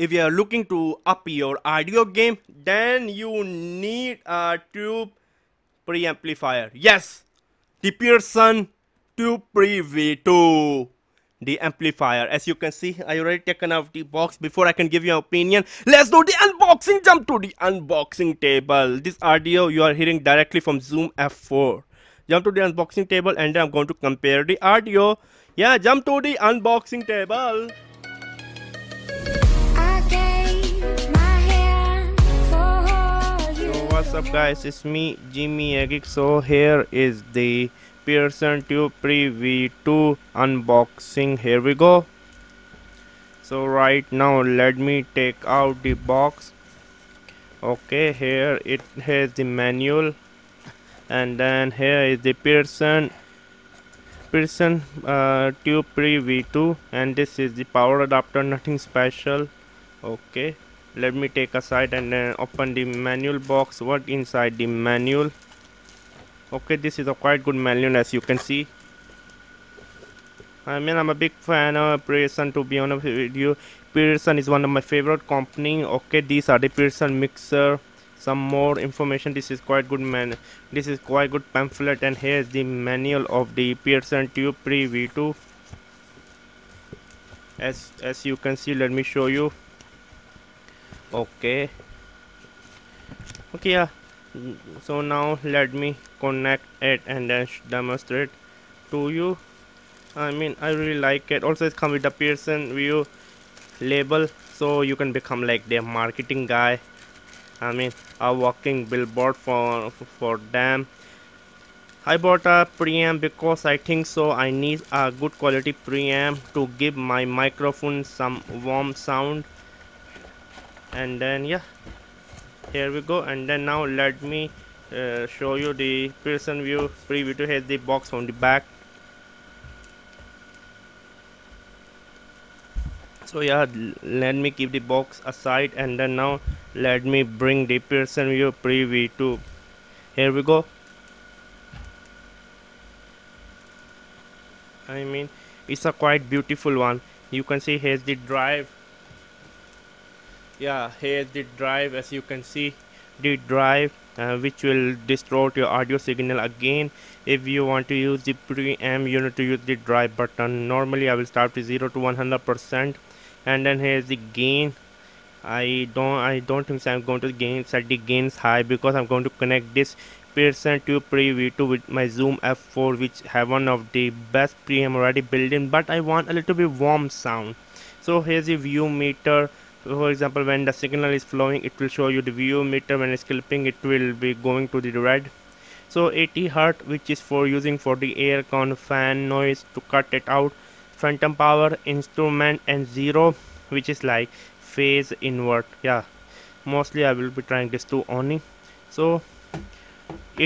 if you are looking to up your audio game then you need a tube preamplifier. Yes the PreSonus tube pre v2 the amplifier. As you can see i already taken out the box. Before i can give you an opinion let's do the unboxing. Jump to the unboxing table. This audio you are hearing directly from zoom f4 jump to the unboxing table and i'm going to compare the audio. Yeah jump to the unboxing table what's up guys? It's me Jimmy a Geek. so here is the PreSonus Tube Pre V2 unboxing. Here we go. So right now let me take out the box. Okay here it has the manual. And then here is the PreSonus PreSonus uh, Tube Pre V2 and this is the power adapter nothing special. Okay let me take aside and then open the manual box. What inside the manual. Okay this is a quite good manual as you can see. I mean I'm a big fan of PreSonus to be honest with you. PreSonus is one of my favorite company. Okay these are the PreSonus mixer. Some more information this is quite good man. This is quite good pamphlet and here's the manual of the PreSonus Tube Pre V2 as as you can see let me show you okay. Okay yeah. So now let me connect it and then demonstrate to you. I mean I really like it. Also it comes with the PreSonus view label so you can become like their marketing guy. I mean a walking billboard for for them. I bought a preamp because I think so. I need a good quality preamp to give my microphone some warm sound and then yeah here we go. And then now let me uh, show you the PreSonus view preview to has the box on the back. So yeah let me keep the box aside. And then now let me bring the PreSonus view preview to here we go. I mean it's a quite beautiful one. You can see here's the drive yeah here's the drive as you can see the drive uh, which will distort your audio signal again. If you want to use the preamp you need to use the drive button. Normally i will start with 0 to 100 percent. And then here's the gain. I don't i don't think i'm going to gain set the gains high because i'm going to connect this PreSonus Tube Pre V2 with my Zoom F4 which have one of the best preamp already built in but I want a little bit warm sound. So here's the VU meter for example when the signal is flowing it will show you the VU meter when it's clipping it will be going to the red. So 80 hertz which is for using for the air con fan noise to cut it out. Phantom power instrument and zero which is like phase invert. Yeah. Mostly i will be trying this to only so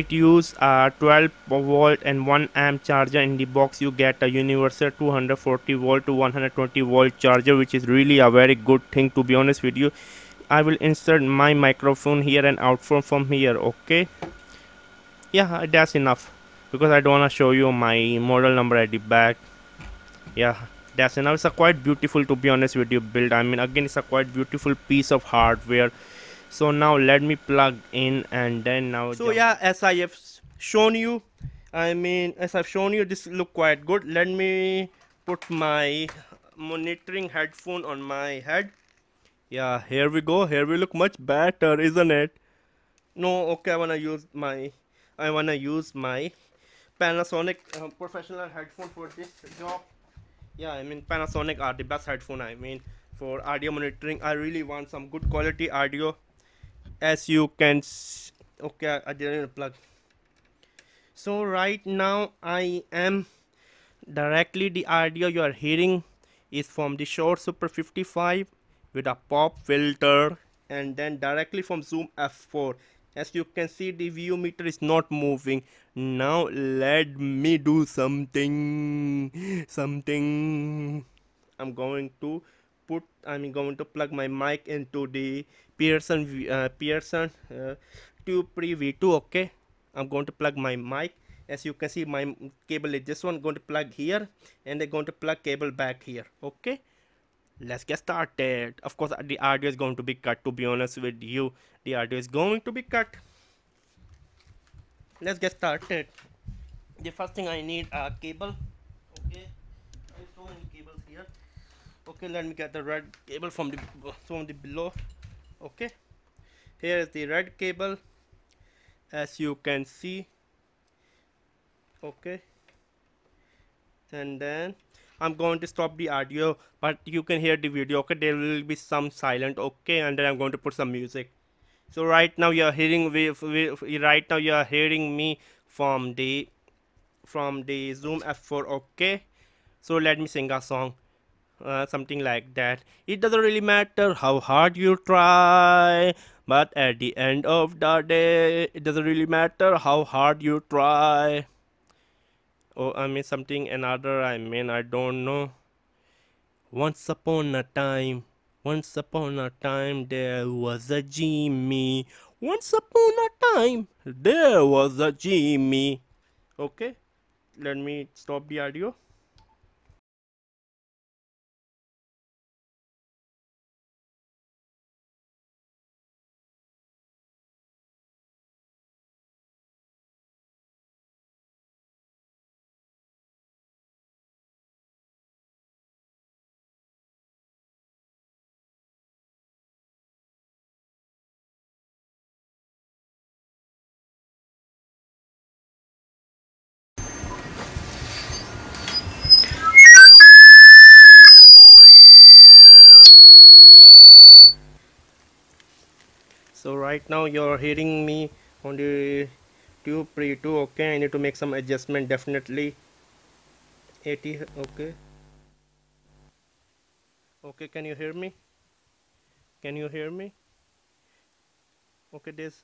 it use a 12 volt and 1 amp charger in the box. You get a universal 240 volt to 120 volt charger which is really a very good thing to be honest with you. I will insert my microphone here and output from here okay? Yeah that's enough because i don't want to show you my model number at the back. Yeah that's enough. It's a quite beautiful to be honest with you build. I mean again it's a quite beautiful piece of hardware so now let me plug in and then now so yeah as i have shown you i mean as i've shown you this look quite good. Let me put my monitoring headphone on my head. Yeah here we go. Here we look much better isn't it? No okay i want to use my i want to use my panasonic uh, professional headphone for this job. Yeah i mean panasonic are the best headphone i mean for audio monitoring. I really want some good quality audio as you can okay I didn't plug. So right now I am directly the audio you are hearing is from the Shure Super 55 with a pop filter and then directly from Zoom F4 as you can see the VU meter is not moving. Now let me do something something. I'm going to put I'm going to plug my mic into the PreSonus uh, PreSonus uh, Tube Pre V2 okay? I'm going to plug my mic. As you can see my cable is this one going to plug here and they're going to plug cable back here okay? Let's get started. Of course the audio is going to be cut to be honest with you. The audio is going to be cut. Let's get started. The first thing i need a cable okay i have so many cables here okay let me get the red cable from the from the below. Okay. Here is the red cable. As you can see. Okay. And then I'm going to stop the audio but you can hear the video. Okay there will be some silent. Okay and then I'm going to put some music. So right now you are hearing right now you are hearing me from the from the zoom f4 okay. So let me sing a song uh, something like that. It doesn't really matter how hard you try but at the end of the day it doesn't really matter how hard you try. Oh i mean something another i mean i don't know. Once upon a time once upon a time there was a jimmy. Once upon a time there was a jimmy. Okay let me stop the audio so right now you're hearing me on the tube pre 2 okay? I need to make some adjustment definitely. 80 okay. Okay can you hear me? Can you hear me? Okay there's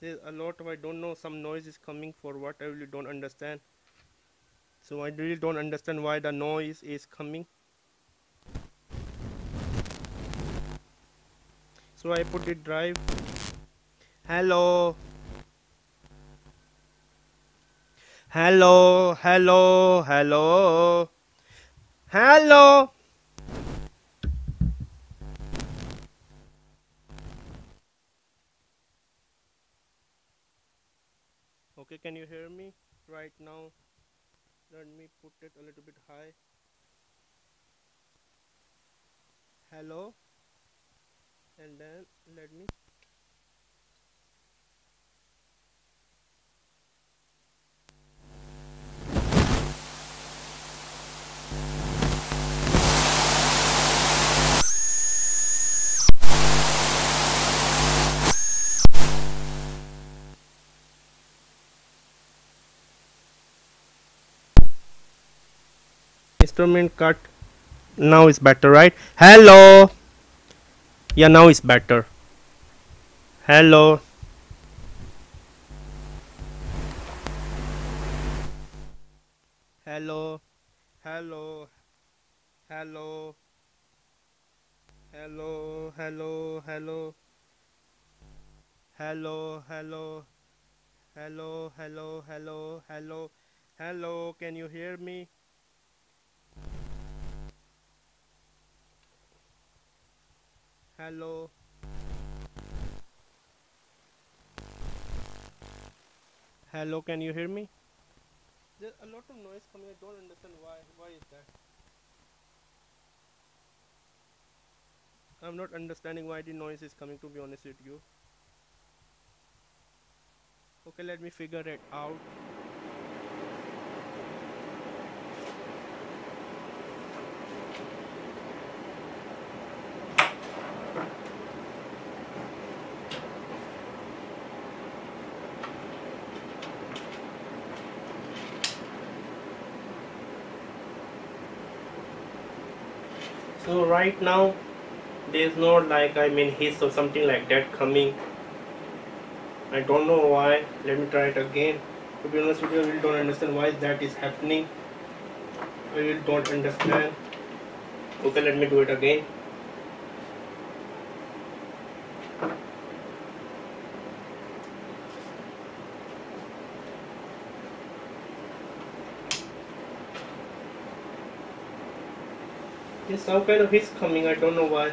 there's a lot of i don't know some noise is coming for what i really don't understand. So i really don't understand why the noise is coming so I put the drive. Hello. Hello hello hello. Hello. Okay can you hear me? Right now let me put it a little bit high. Hello and then let me instrument cut. Now is better right? Hello yeah now it's better hello hello hello hello hello hello hello hello hello hello hello hello hello hello can you hear me hello. Hello can you hear me? There's a lot of noise coming. I don't understand why why is that? I'm not understanding why the noise is coming to be honest with you. Okay let me figure it out so right now there's no like I mean hiss or something like that coming. I don't know why. Let me try it again. To be honest with you I really don't understand why that is happening. I really don't understand. Okay let me do it again Some kind of hiss coming, I don't know why.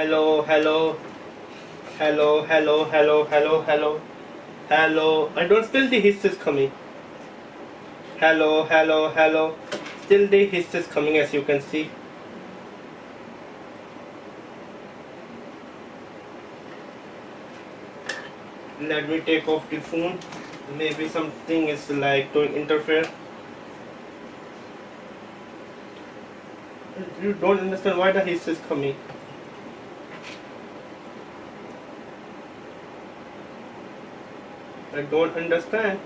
Hello, hello. Hello, hello, hello, hello, hello. Hello. I don't still the hiss is coming. Hello, hello, hello. Still the hiss is coming as you can see. Let me take off the phone. Maybe something is like to interfere. You don't understand why the hiss is coming. I don't understand.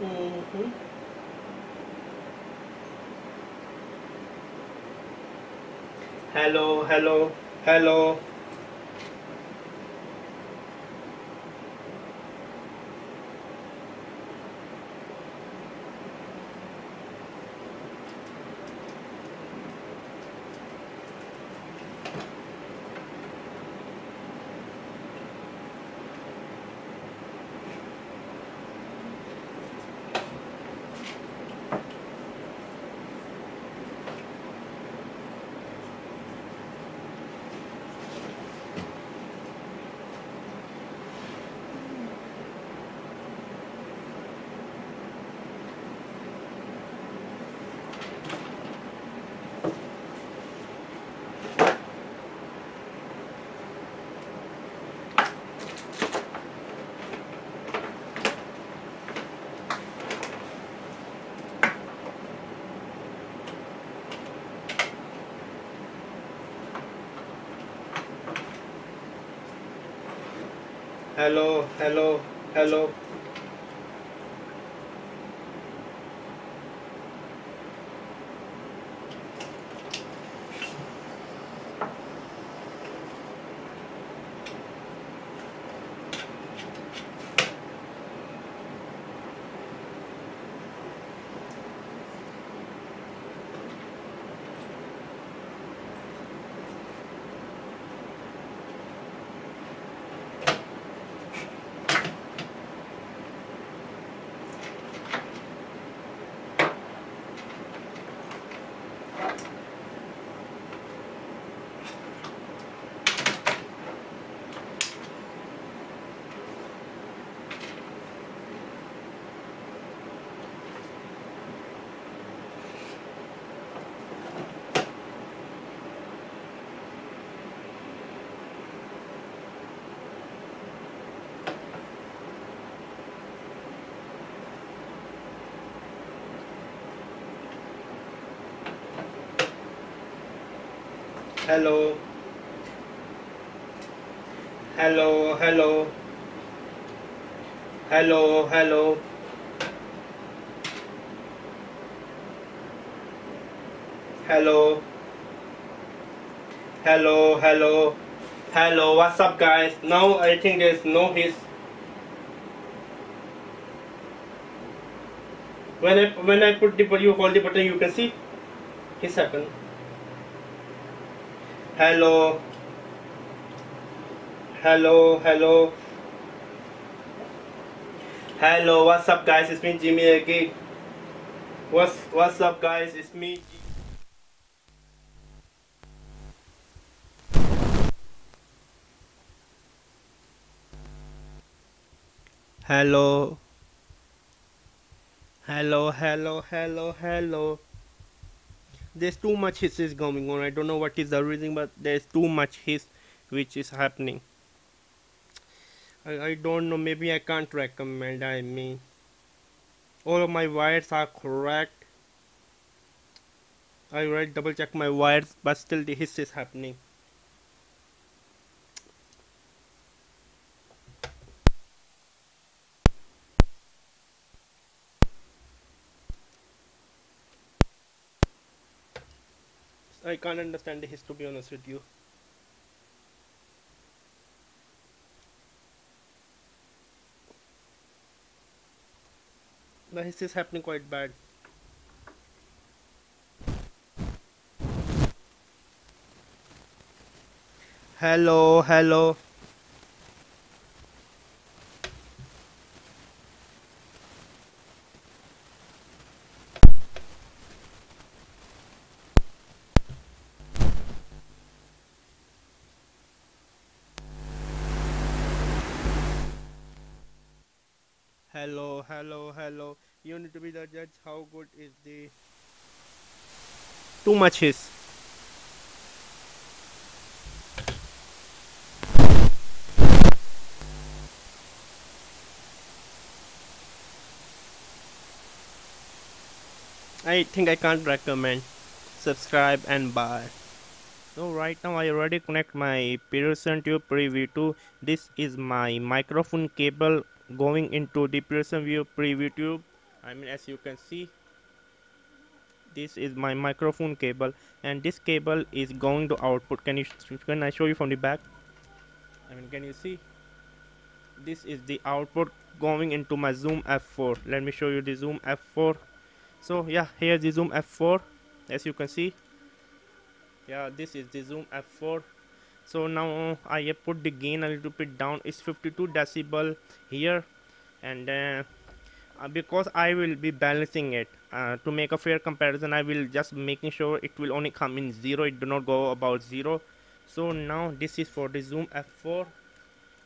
Mm-hmm. Hello, hello, hello. Hello, hello, hello. Hello. Hello, hello. Hello, hello. Hello. Hello, hello. Hello, what's up guys? Now I think there's no hiss. When I when I put the you hold the button you can see hiss happen. Hello. Hello, hello. Hello, what's up guys? It's me Jimmy again. What's what's up guys? It's me. Hello. Hello, hello, hello, hello. There's too much hisses going on. I don't know what is the reason, but there's too much hiss which is happening. I, I don't know maybe I can't recommend I mean all of my wires are correct I already double check my wires but still the hiss is happening I can't understand hiss to be honest with you The This is happening quite bad. Hello. hello hello hello you need to be the judge how good is the too much is I think I can't recommend. Subscribe and buy so right now I already connect my PreSonus Tube Preview V2 this is my microphone cable going into the PreSonus View preview tube I mean as you can see this is my microphone cable and this cable is going to output. Can you can I show you from the back? I mean can you see? This is the output going into my zoom f4 let me show you the zoom f4 so yeah here's the zoom f4 as you can see yeah this is the zoom f4 so now I have put the gain a little bit down. It's 52 decibel here and uh, because I will be balancing it. Uh, to make a fair comparison I will just making sure it will only come in 0 it do not go about 0 so now this is for the zoom f4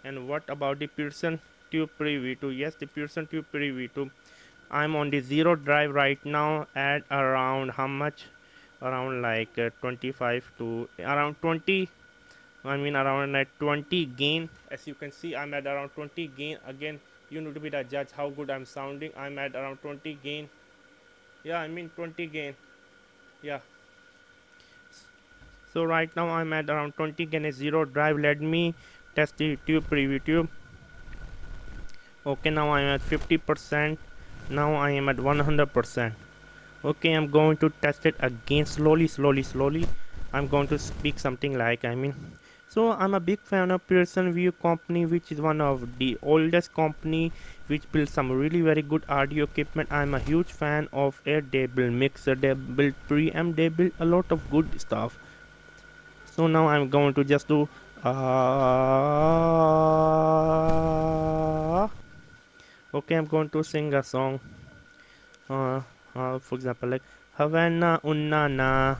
and what about the PreSonus tube pre v2 yes the PreSonus tube pre v2 I'm on the zero drive right now at around how much? Around like uh, 25 to around 20 I mean around at 20 gain. As you can see I'm at around 20 gain again you need to be the judge how good I'm sounding. I'm at around 20 gain. Yeah I mean 20 gain. Yeah. So right now I'm at around 20 gain a zero drive. Let me test the tube preview tube. Okay now I'm at 50% now I am at 100% okay I'm going to test it again slowly slowly slowly. I'm going to speak something like I mean so i'm a big fan of PreSonus VUE company which is one of the oldest company which builds some really very good audio equipment. I'm a huge fan of Airtable mixer they build preamp they build a lot of good stuff. So now i'm going to just do uh, okay i'm going to sing a song. Uh, uh, for example like havana unana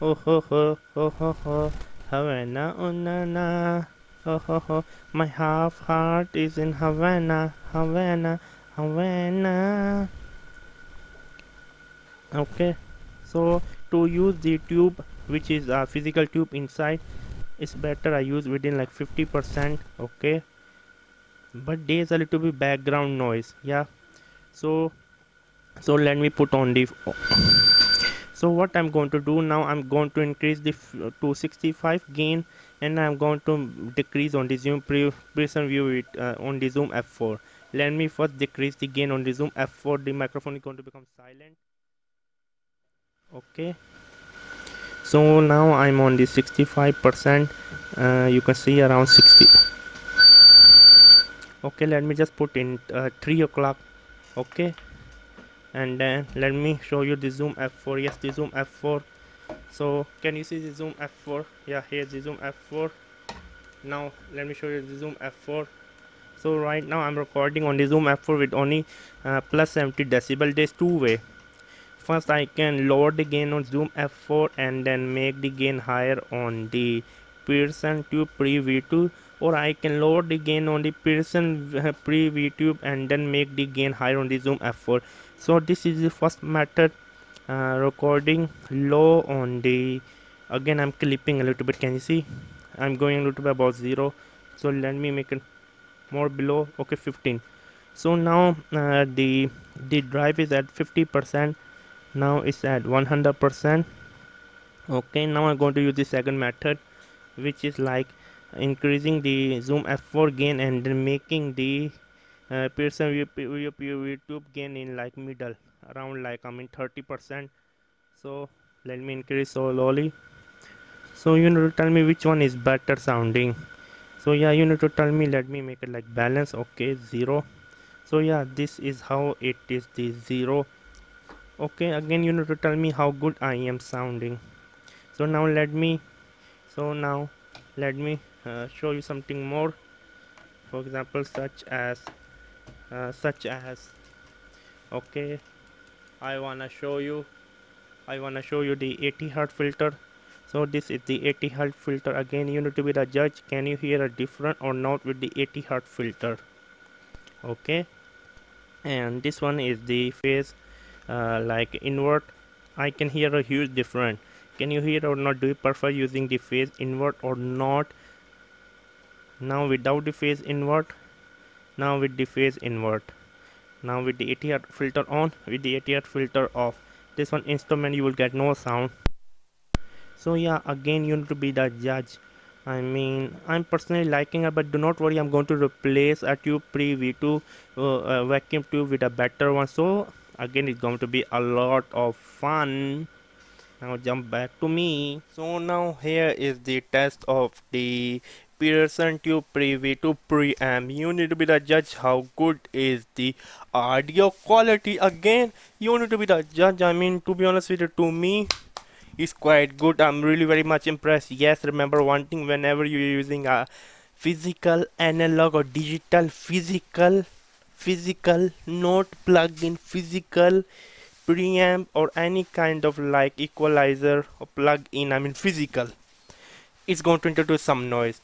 oh ho ho ho ho ho Havana, oh na na, oh ho ho. My half heart is in Havana, Havana, Havana. Okay, so to use the tube, which is a physical tube inside, it's better I use within like 50%. Okay, but there's a little bit background noise. Yeah, so so let me put on the so what i'm going to do now i'm going to increase the to 65 gain and i'm going to decrease on the zoom pre PreSonus VUE it uh, on the zoom f4 let me first decrease the gain on the zoom f4 the microphone is going to become silent. Okay. So now i'm on the 65 percent. Uh, you can see around 60 okay let me just put in uh, 3 o'clock. Okay and then let me show you the zoom f4 yes the zoom f4 so can you see the zoom f4 yeah here's the zoom f4 now let me show you the zoom f4 so right now i'm recording on the zoom f4 with only uh, plus 70 decibel. There's two way. First I can lower the gain on zoom f4 and then make the gain higher on the PreSonus tube pre V2 or I can lower the gain on the PreSonus pre V-tube and then make the gain higher on the zoom f4 so this is the first method uh, recording low on the again I'm clipping a little bit can you see? I'm going a little bit about zero. So let me make it more below okay 15 so now uh, the the drive is at 50 percent. Now it's at 100 percent. Okay now i'm going to use the second method which is like increasing the zoom f4 gain and then making the uh, PreSonus YouTube gain in like middle around like I mean 30 percent. So let me increase slowly. So you need to tell me which one is better sounding. So yeah you need to tell me let me make it like balance okay zero. So yeah this is how it is the zero. Okay again you need to tell me how good I am sounding. So now let me so now let me uh, show you something more for example such as uh, such as okay I wanna show you I wanna show you the 80 hertz filter. So this is the 80 hertz filter. Again you need to be the judge. Can you hear a different or not with the 80 hertz filter? Okay. And this one is the phase uh, like invert. I can hear a huge difference. Can you hear or not? Do you prefer using the phase invert or not now without the phase invert. Now with the phase invert. Now with the 80 hertz filter on with the 80 hertz filter off. This one instrument you will get no sound. So yeah again you need to be the judge. I mean I'm personally liking it but do not worry I'm going to replace a tube pre V2 uh, vacuum tube with a better one. So again it's going to be a lot of fun. Now jump back to me. So now here is the test of the PreSonus tube pre V2 preamp you need to be the judge how good is the audio quality. Again you need to be the judge. I mean to be honest with you to me it's quite good. I'm really very much impressed. Yes remember one thing whenever you're using a physical analog or digital physical physical not plugged in physical preamp or any kind of like equalizer or plug in I mean physical it's going to introduce some noise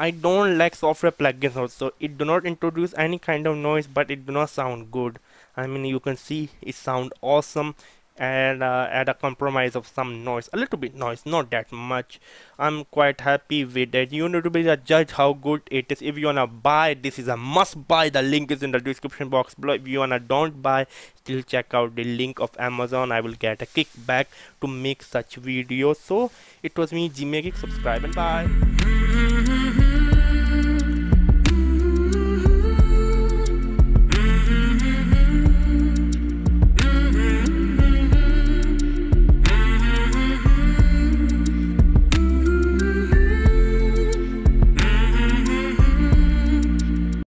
I don't like software plugins also. It do not introduce any kind of noise but it do not sound good. I mean you can see it sound awesome and uh, add a compromise of some noise. A little bit noise not that much. I'm quite happy with it. You need to be the judge how good it is. If you wanna buy this is a must buy. The link is in the description box below. If you wanna don't buy still check out the link of amazon. I will get a kickback to make such videos so it was me Jimmy a Geek subscribe and bye